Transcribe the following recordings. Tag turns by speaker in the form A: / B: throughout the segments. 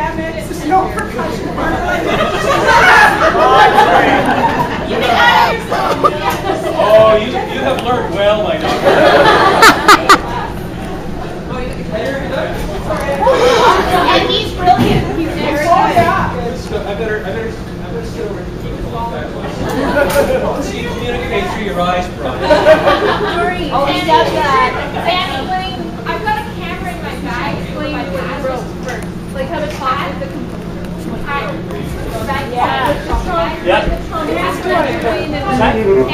A: damn it, there's no percussion.
B: Oh, you, you have learned well by now.
C: And he's brilliant. He's very
A: Oh,
C: good.
A: yeah.
B: I better, I better, I better sit over here. See, you communicate through your eyes, Brian.
C: Oh, he does that.
A: Um,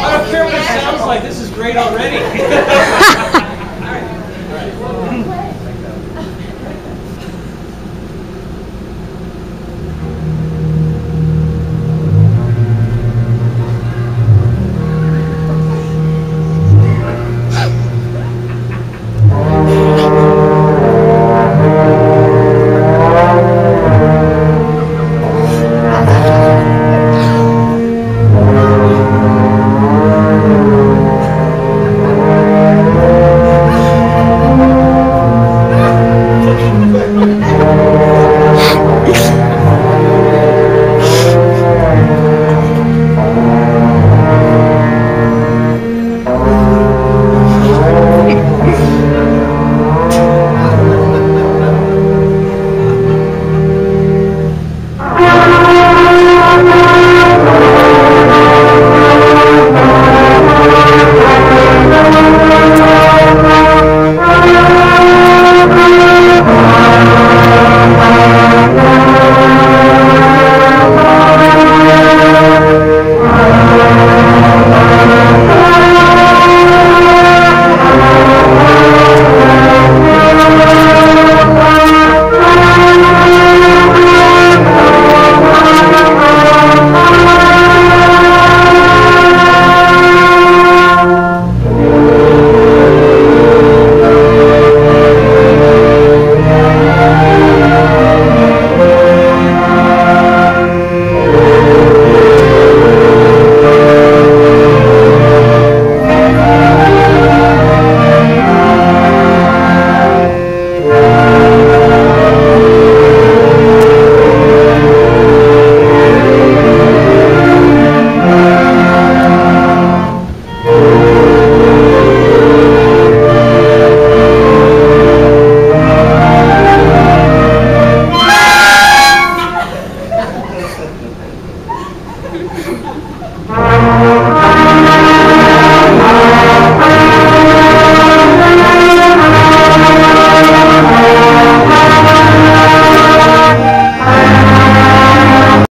B: I don't care what it sounds like, this is great already.